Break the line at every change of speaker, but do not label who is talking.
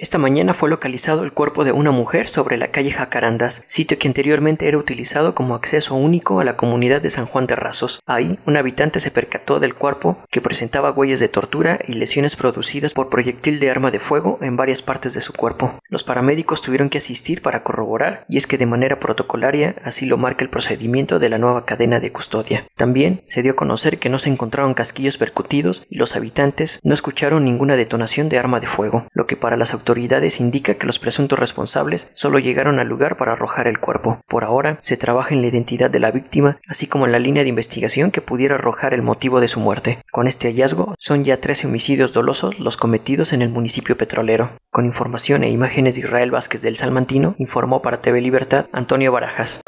Esta mañana fue localizado el cuerpo de una mujer sobre la calle Jacarandas, sitio que anteriormente era utilizado como acceso único a la comunidad de San Juan de Rasos. Ahí, un habitante se percató del cuerpo que presentaba huellas de tortura y lesiones producidas por proyectil de arma de fuego en varias partes de su cuerpo. Los paramédicos tuvieron que asistir para corroborar, y es que de manera protocolaria así lo marca el procedimiento de la nueva cadena de custodia. También se dio a conocer que no se encontraron casquillos percutidos y los habitantes no escucharon ninguna detonación de arma de fuego, lo que para las autoridades indica que los presuntos responsables solo llegaron al lugar para arrojar el cuerpo. Por ahora, se trabaja en la identidad de la víctima, así como en la línea de investigación que pudiera arrojar el motivo de su muerte. Con este hallazgo, son ya 13 homicidios dolosos los cometidos en el municipio petrolero. Con información e imágenes de Israel Vázquez del Salmantino, informó para TV Libertad Antonio Barajas.